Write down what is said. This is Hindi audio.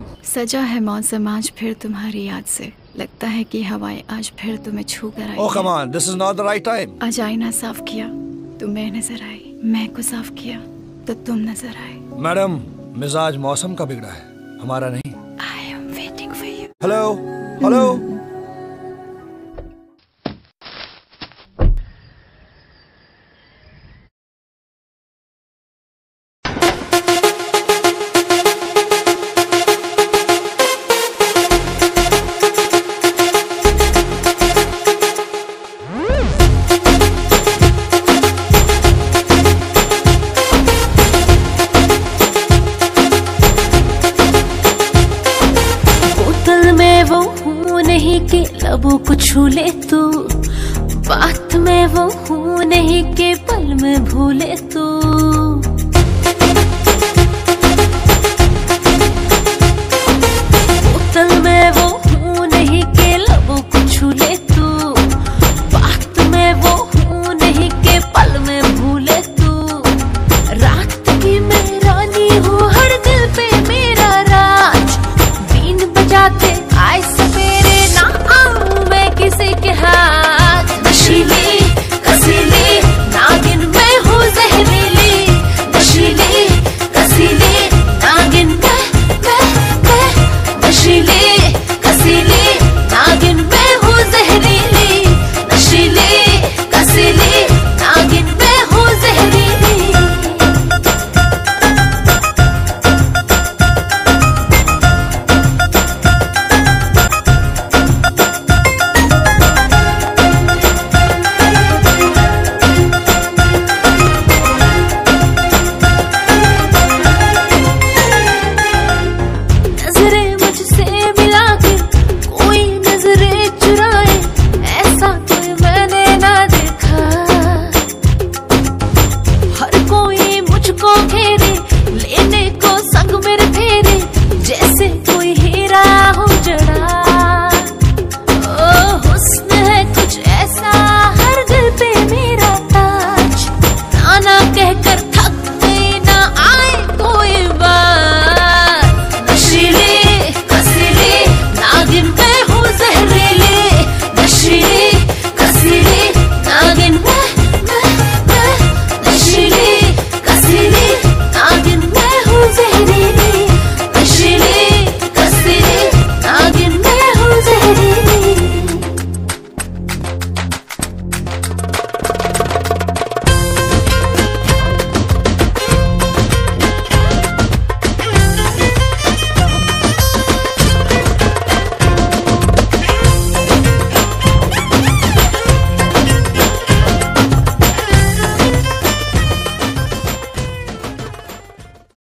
सजा है मौसम आज फिर तुम्हारी याद से। लगता है कि हवाएँ आज फिर तुम्हें छू कर I come on this is not not the right आज आईना साफ़ किया तो मैं नज़र आई मैं को साफ़ किया तो तुम नज़र आए। मैडम मिजाज मौसम का बिगड़ा है हमारा नहीं। I am waiting for you hello hello नहीं के लबों को छू ले तू, बात में वो हूँ नहीं के पल में भूले तू।